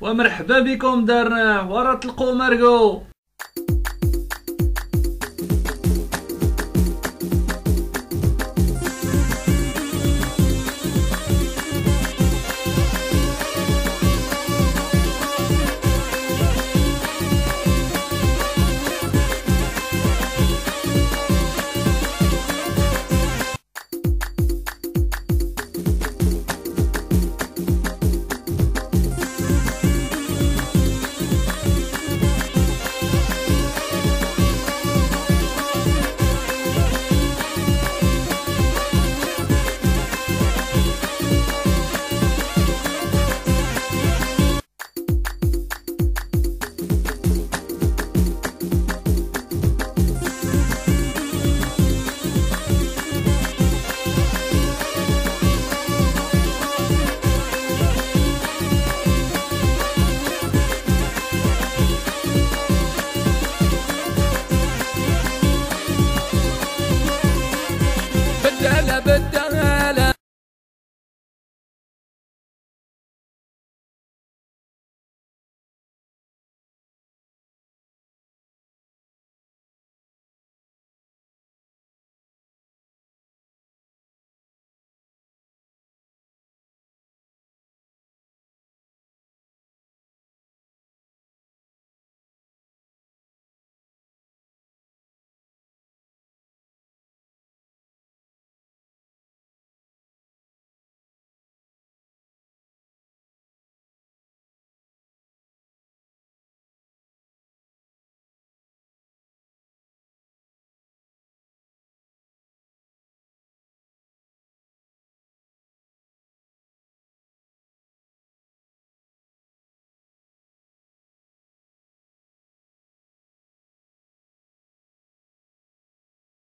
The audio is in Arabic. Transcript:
ومرحبا بكم دارنا ورا تلقوا مارغو